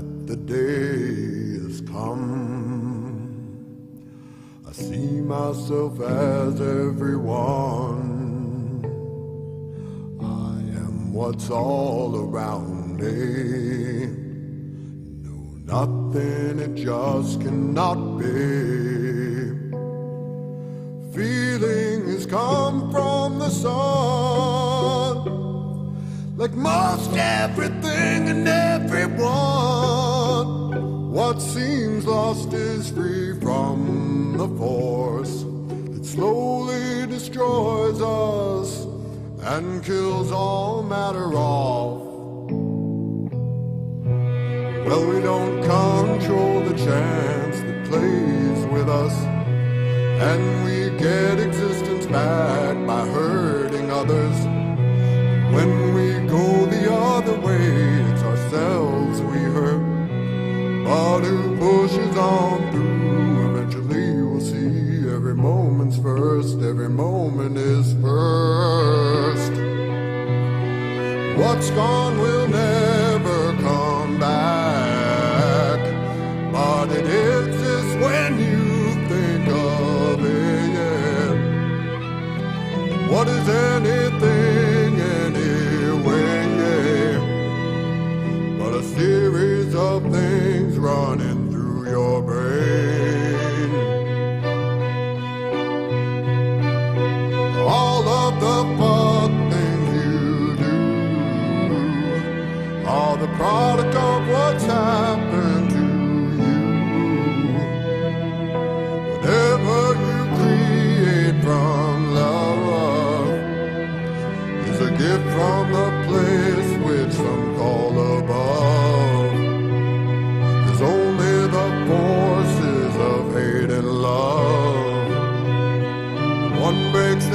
that the day has come. I see myself as everyone. I am what's all around me. No, nothing, it just cannot be. Feelings come from the sun. Like most everything and everyone. What seems lost is free from the force that slowly destroys us and kills all matter off. Well, we don't control the chance that plays with us, and we get existence But who pushes on through? Eventually we'll see every moment's first, every moment is first. What's gone will never come back. But it exists when you think of it. Yeah. What is anything anyway? Yeah. But a series of things running through your brain.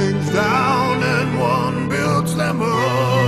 Things down and one builds them up.